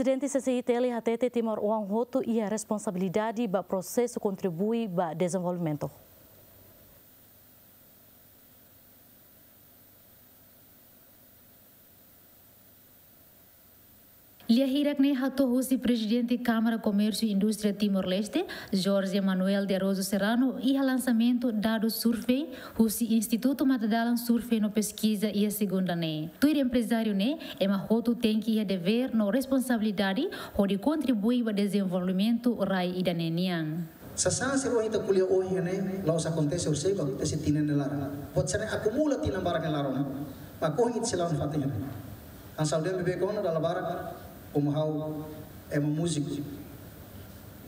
Presidente CCITL HTT Timor Uang e a responsabilidade para processo contribui para desenvolvimento. Lia hirakne hato husi presidente Câmara Comércio e Indústria Timor-Leste, Jorge Manuel de Aroso Serrano, e o lançamento dados survey, husi Instituto Matadalan Survey no pesquisa e a segunda ne. Tuir empresário ne, é uma hoto tem que dever no responsabilidade, onde contribui para o desenvolvimento rai e da nenian. Sasang sa ruang ita kuliah oh ne, laos acontece o sei bagute si tinan nelara. Bot sana akumula tinan barang nelara. Makohing it sila fatihnya. Ang saldo bebe kono dalam barang como uma músico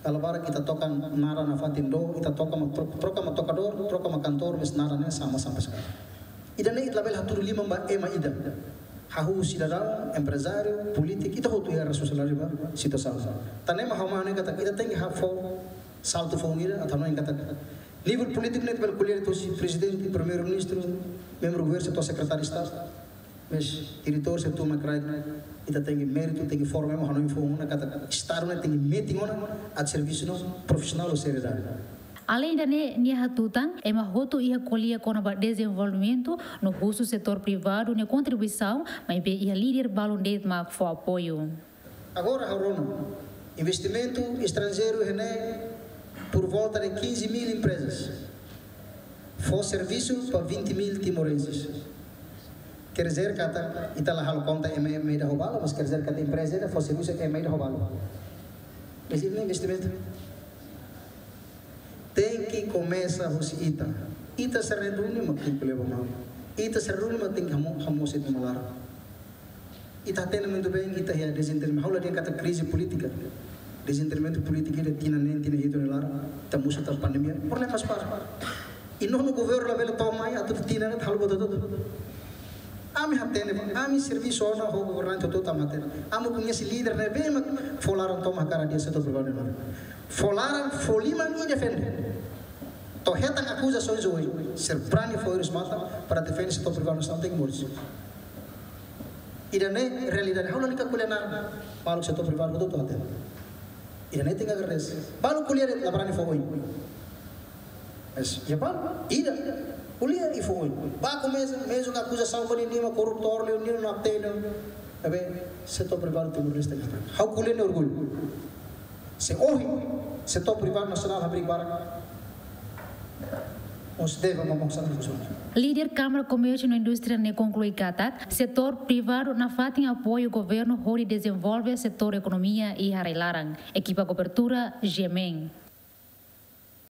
ela bara kita toca nara na fatindo kita toca ma troca ma tocador troca ma cantor mas nara ne sama sampai sekarang. Ida ne itla bel haturu lima ba ema ida. Hahu cidadão empresário político ita hotu ya rasulullah ba sito salsa tane ma hama ne kata ita tengi hafo salto fonida atau não kata nível político ne bel colher to presidente primeiro ministro membro governo to secretário de estado mas diretor se toma crédito ita tem mérito tem forma mo hanon fo na kata estar na tem meeting ona at serviço no profissional ou seriedade Além da nia hatutan, é uma roto ia colia com o desenvolvimento no russo setor privado, na contribuição, mas ia líder balão de ma for apoio. Agora, Rono, investimento estrangeiro é por volta de 15 mil empresas. For serviço para 20 mil timorenses. Quer dizer, kata ita lah hal conta é meio da roubalo, mas quer dizer que a empresa da fosse usa é meio da roubalo. Mas ele investimento tem que começar a ita. Ita se reúne mas tem que levar mal. Ita se reúne mas tem que hamo se malar. Ita tem muito bem ita ya desenvolvimento. Hau dia kata crise política. Desenvolvimento político ele tinha nem tinha itu nelar. Temos esta pandemia. Problemas para. E não no governo lá vela toma aí, a tudo tinha, hal bodo tudo. Ami hatene, ami serviço ona ho governante to tamate. Amo conhece líder né bem mas folaram toma cara dia setor privado né. Folaram folima e defende. To retan acusações hoje. Ser prani foi os mata para defender setor privado não tem morte. E da né realidade how lanika kulena malu setor privado to ate. E da né tem agres. Balu kuliah la prani foi. Mas ya bal, ida kuliah e foi. Ba começa mesmo a acusação para ninguém corruptor, le ninguém não tem. Abe setor privado tem um lista. How kuliah ne orgulho. Se para os deve uma moção de Líder Câmara Comércio e Indústria ne conclui catat, setor privado na fatin apoio governo hori desenvolve setor economia e harailarang. Equipa cobertura Gemen.